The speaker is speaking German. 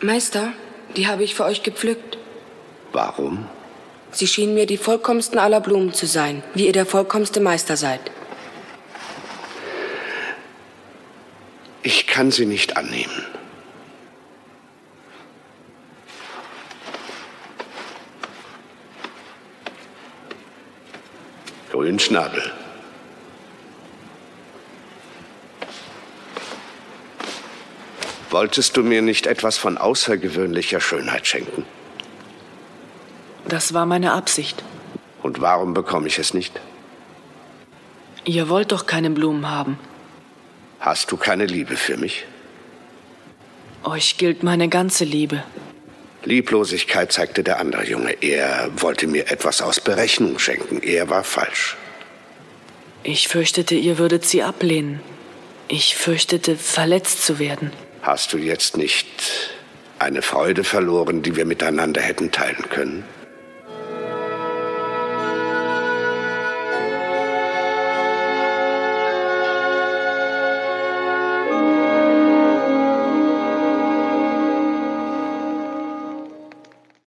Meister, die habe ich für euch gepflückt. Warum? Sie schienen mir die vollkommensten aller Blumen zu sein, wie ihr der vollkommenste Meister seid. Ich kann sie nicht annehmen. Grünschnabel. Wolltest du mir nicht etwas von außergewöhnlicher Schönheit schenken? Das war meine Absicht. Und warum bekomme ich es nicht? Ihr wollt doch keine Blumen haben. Hast du keine Liebe für mich? Euch gilt meine ganze Liebe. Lieblosigkeit zeigte der andere Junge. Er wollte mir etwas aus Berechnung schenken. Er war falsch. Ich fürchtete, ihr würdet sie ablehnen. Ich fürchtete, verletzt zu werden. Hast du jetzt nicht eine Freude verloren, die wir miteinander hätten teilen können?